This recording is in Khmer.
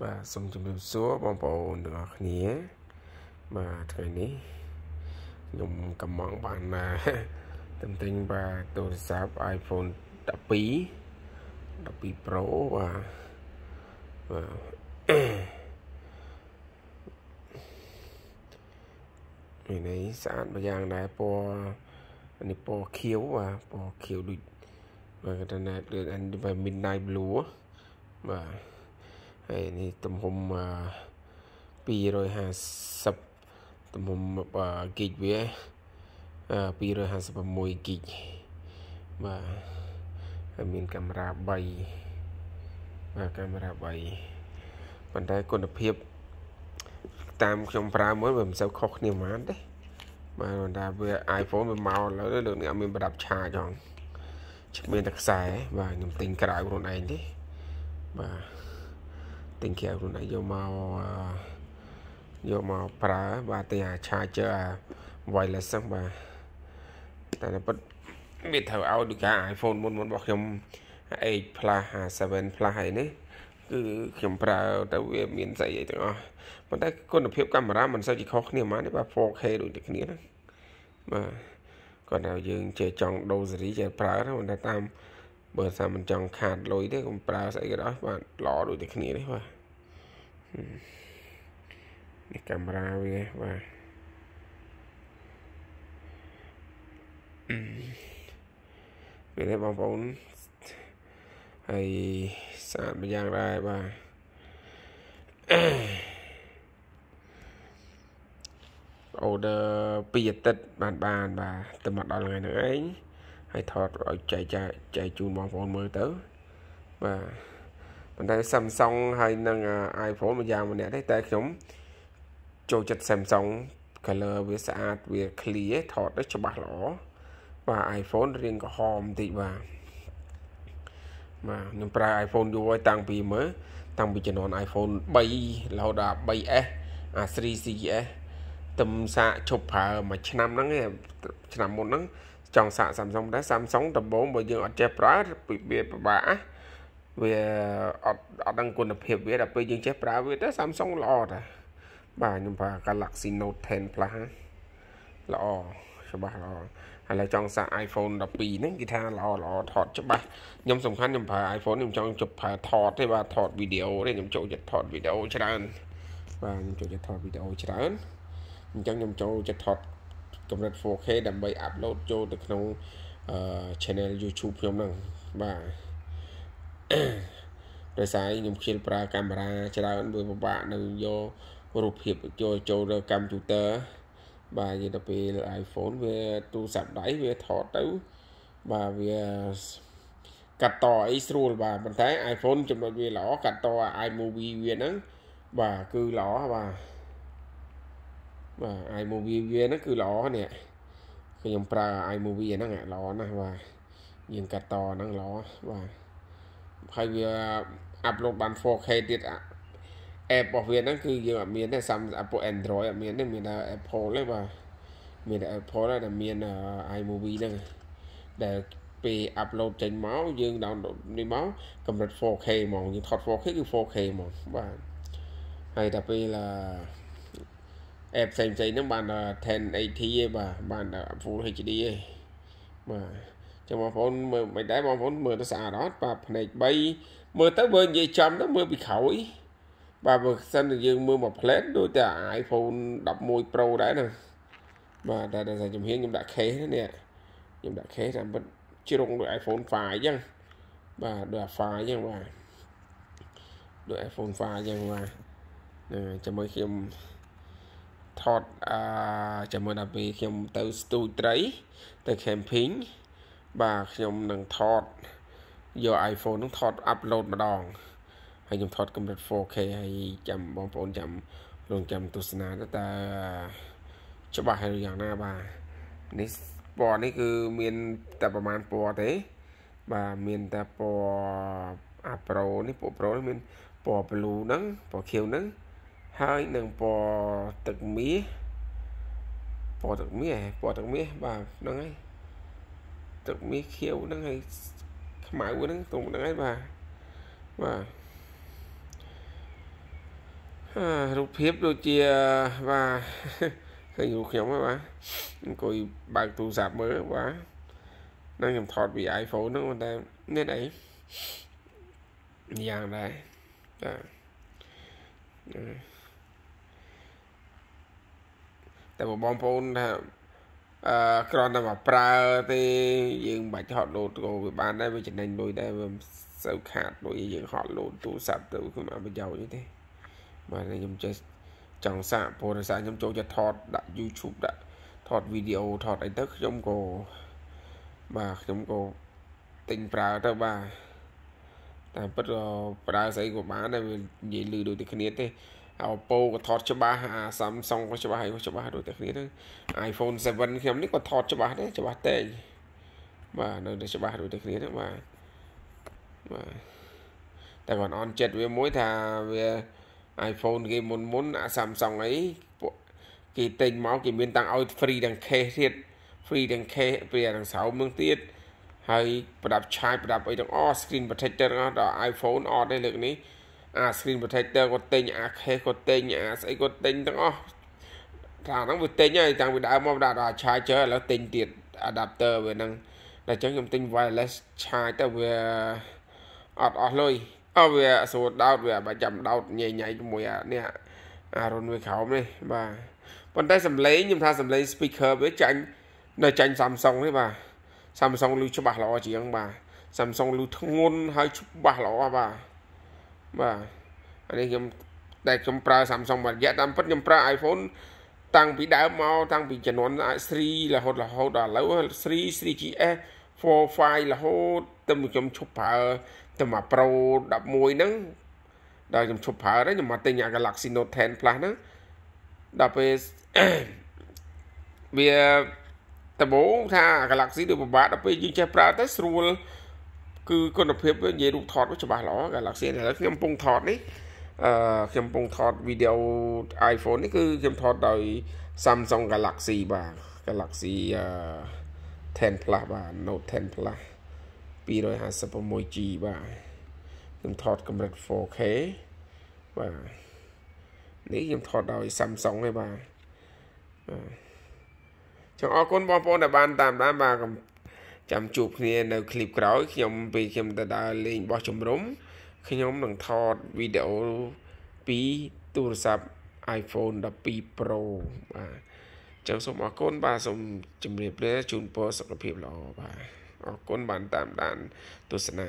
បាទសូមជម្រាបសួរបងប្អូនទាំងអស់គ្នា បាទថ្ងៃនេះខ្ញុំកំងបានណាតំទិញបាទទូរស័ព្ទ iPhone 12 12 Pro បាទបាទនេះស្អាតម្យ៉ាងដែរពណ៌នេះពណ៌ខៀវបាទពណ៌ខៀវដូចបាទគេថាណាដូច midnight blue បាទ ហើយនេះទំហំ250ទំហំហ្គីកវា256ហ្គីកបាទហើយមានកាមេរ៉ា3បាទកាមេរ៉ា3ប៉ុន្តែគុណភាព តាមខ្ញុំប្រើមួយវាមិនសូវខុសគ្នាប៉ុន្មានទេបាទប៉ុន្តែវា iPhone វាមកឥឡូវលោកអ្នកមានប្រដាប់ឆាចងមានតែខ្សែបាទខ្ញុំទិញក្រៅខ្លួនឯងទេបាទ ទិញក្រៅខ្លួនឯងយកមកយកមកប្រើបាទទិញអា charger អា wireless ហ្នឹងបាទតែពិតមានត្រូវឲ្យដូចកា iPhone មុនមុនរបស់ខ្ញុំ 8 Plus 7 Plus ហើយនេះគឺខ្ញុំប្រើទៅវាមានស្អីអីទាំងអស់ប៉ុន្តែគុណភាពកាមេរ៉ាមិនសូវជាខុសគ្នាហ្មងទេបាទ 4K ដូចតែគ្នាហ្នឹងបាទគាត់ថាយើងចេះចង់ដូរសេរីចេះប្រើប៉ុន្តែតាម បើថាមិនចង់ខាតលុយទេកុំប្រើស្អីក៏ដោយបាទល្អដូចតែគ្នានេះបាទនេះកាមេរ៉ាវាបាទវានេះបងប្អូនហើយស្អាតម្យ៉ាងដែរបាទអូដឺ2អាទិត្យបានបានបាទទៅមកដល់ថ្ងៃហ្នឹងឯង ហើយថតឲ្យចែកចែកជូនបងប្អូនមើលទៅបាទប៉ុន្តែ Samsung ហើយនឹង iPhone មួយយ៉ាងម្នាក់ទេតែខ្ញុំចូលចិត្ត Samsung color វាស្អាតវា clear ថតទៅច្បាស់ល្អបាទ iPhone រៀងក្រហមបន្តិចបាទបាទខ្ញុំប្រើ iPhone យូរហើយតាំងពីមើលតាំងពីជំនាន់ iPhone 3រហូតដល់ 3S អា 3CS ទំសាកឈប់ប្រើមួយឆ្នាំហ្នឹងឯងឆ្នាំមុនហ្នឹង ចង់សាក Samsung ដែរ Samsung ដំបូងបើយើងអត់ចេះប្រើវាពិបាកវាអត់អត់ដឹងគុណភាពវាដល់ពេលយើងចេះប្រើវាទៅ Samsung ល្អតាបាទខ្ញុំប្រើ Galaxy Note 10 Plus ល្អច្បាស់ល្អឥឡូវចង់សាក iPhone 12ហ្នឹងគេថាល្អល្អថតច្បាស់ខ្ញុំសំខាន់ខ្ញុំប្រើ iPhone ខ្ញុំចង់ជប់ប្រើថតទេបាទថតវីដេអូទេខ្ញុំចូលចិត្តថតវីដេអូច្រើនបាទខ្ញុំចូលចិត្តថតវីដេអូច្រើនអញ្ចឹងខ្ញុំចូលចិត្តថត កម្រិត 4K ដើម្បីអាប់ឡូតចូលទៅក្នុងអឺ channel YouTube ខ្ញុំហ្នឹងបាទដោយសារខ្ញុំខ្ជិលប្រើកាមេរ៉ាច្រើនវាពិបាកនៅយករូបភាពចូលចូលទៅកុំព្យូទ័របាទនិយាយទៅពេល iPhone វាទូរស័ព្ទដៃវាថតទៅបាទវាកាត់តអីស្រួលបាទប៉ុន្តែ iPhone ចំណុចវាល្អកាត់ត iMovie វាហ្នឹងបាទគឺល្អបាទ បាទ iMovie វាហ្នឹងគឺល្អនេះខ្ញុំប្រើ iMovie ហ្នឹងល្អណាស់បាទយើងកាត់តហ្នឹងល្អបាទហើយវាអាប់ឡូតបាន 4K ទៀត app របស់វាហ្នឹងគឺយើងអត់មានទេសាំពួក Android អត់មានទេមានតែ Apple ទេបាទមានតែ Apple តែមាន iMovie ហ្នឹងដែលពេល upload ចេញមកយើង download នេះមកកម្រិត 4K ហ្មងយើងថត 4K គឺ 4K ហ្មងបាទហើយតែពេល app ផ្សេងផ្សេងហ្នឹងបាន 1080 ទេបាទបាន Full HD ទេបាទចាំបងប្អូនមើលមិនដែរបងប្អូនមើលទៅស្អាតអត់បាទភ្នែក3មើលទៅបើនិយាយចំទៅមើលពីក្រោយបាទបើសិនយើងមើលមួយផ្លែតដូចតែ iPhone 11 Pro ដែរណាបាទតែតែជំហានខ្ញុំដាក់ case នេះខ្ញុំដាក់ case តាមពិតជ្រុងដូច iPhone 5អញ្ចឹងបាទដូច5អញ្ចឹងបាទដូច iPhone 5អញ្ចឹងបាទចាំមើលខ្ញុំ ថតអឺចាំមើលដល់ពេលខ្ញុំទៅស្ទូចត្រីទៅ camping បាទខ្ញុំនឹងថតយក iPhone នឹងថត upload ម្ដងហើយខ្ញុំថតកម្រិត 4K ហើយចាំបងប្អូនចាំរងចាំទស្សនាទៅតើច្បាស់ហើយយ៉ាងណាបាទនេះពណ៌នេះគឺមានតែប្រហែលពណ៌ទេ បាទមានតែពណ៌អា Pro នេះពណ៌ Pro នេះមានពណ៌ blue ហ្នឹងពណ៌ខៀវហ្នឹង ហើយនឹងពណ៌ទឹកមាសពណ៌ទឹកមាសពណ៌ទឹកមាសបាទហ្នឹងហើយទឹកមាសខៀវហ្នឹងហើយខ្មៅហ្នឹងត្រង់ហ្នឹងហើយបាទបាទរូបភាពដូចជាបាទឃើញរូបខ្ញុំហ្នឹងបាទអង្គុយបើកទូរស័ព្ទមើលបាទនឹងខ្ញុំថតពី iPhone ហ្នឹងតែនេះអីយ៉ាងដែរបាទ តែបងប្អូនថាអឺគ្រាន់តែមកប្រើទេយើងមិនបាច់ហត់លោតក៏វាបានដែរវាចំណេញលុយដែរវាមិនសូវខាតលុយយើងហត់លោតទូរស័ព្ទទៅគឺមិនប្រយោជន៍ទេបាទខ្ញុំចេះចង់សាកព្រោះដោយសារខ្ញុំចូលចិត្តថតដាក់ YouTube ដាក់ថតវីដេអូថតអីទៅខ្ញុំក៏បាទខ្ញុំក៏ទិញប្រើទៅបាទតែពិតក៏ប្រើស្អីក៏បានដែរវានិយាយលឺដូចតែគ្នាទេ Oppo ក៏ថតច្បាស់អា Samsung ក៏ច្បាស់ហើយក៏ច្បាស់ដូចតែគ្នាទៅ iPhone 7ខ្ញុំនេះក៏ថតច្បាស់ដែរច្បាស់តែបាទនៅតែច្បាស់ដូចតែគ្នាទៅបាទបាទតែគាត់អនចិត្តវាមួយថាវា iPhone គេមុនមុនអា Samsung អីពួកគេទិញមកគេមានតាំងឲ្យ free ទាំង case ទៀត free ទាំង case ពីទាំងស្រោមនឹងទៀតហើយប្រដាប់ឆាយប្រដាប់អីទាំងអស់ screen protector ទាំងអស់ដល់ iPhone អត់ទេលើកនេះ អា screen protector គាត់ទិញអា case គាត់ទិញអាស្អីគាត់ទិញទាំងអស់ថាហ្នឹងវាទិញហើយតាំងពីដើមមកដាក់ដល់ charger ឥឡូវទិញទៀត adapter វាហ្នឹងតែអញ្ចឹងខ្ញុំទិញ wireless charge ទៅវាអត់អស់លុយអើវាស្រួលដោតវាបើចាំដោតញ៉ៃញ៉ៃជាមួយអានេះអារុនវាក្រោមនេះបាទប៉ុន្តែសំឡេងខ្ញុំថាសំឡេង speaker វាចាញ់នៅចាញ់ Samsung នេះបាទ Samsung លឺច្បាស់ល្អជាងបាទ Samsung លឺធ្ងន់ហើយច្បាស់ល្អបាទ បាទអានេះខ្ញុំតែខ្ញុំប្រើ Samsung មួយរយៈតាមពិតខ្ញុំប្រើ iPhone តាំងពីដើមមកតាំងពីជំនាន់3រហូតរហូតដល់ឥឡូវ3 3GS 4 5រហូតទៅខ្ញុំឈប់ប្រើទៅមក Pro 11ហ្នឹងដល់ខ្ញុំឈប់ប្រើហើយខ្ញុំមកទិញអា Galaxy Note 10 Plus ហ្នឹងដល់ពេលវាដំបូងថា Galaxy ដូចពិបាកដល់ពេលយើងចេះប្រើទៅស្រួល គឺគុណភាពវានិយាយរូបថតវាច្បាស់ល្អ Galaxy ឥឡូវខ្ញុំកំពុងថតនេះអឺខ្ញុំកំពុងថតវីដេអូ iPhone នេះគឺខ្ញុំថតដោយ Samsung Galaxy បាទ Galaxy 10 Plus បាទ Note 10 Plus 256G បាទខ្ញុំថតកម្រិត 4K បាទនេះខ្ញុំថតដោយ Samsung ឯបាទចង់អរគុណបងប្អូនដែលបានតាមដានបាទ ចាំជួបគ្នានៅឃ្លីបក្រោយខ្ញុំពេលខ្ញុំទៅដើរលេងបោះជំរំខ្ញុំនឹងថតវីដេអូពីទូរស័ព្ទ iPhone 12 Pro បាទចឹងសូមអរគុណបាទសូមជម្រាបលាជូនពរសុខភាពល្អបាទអរគុណបានតាមដានទស្សនា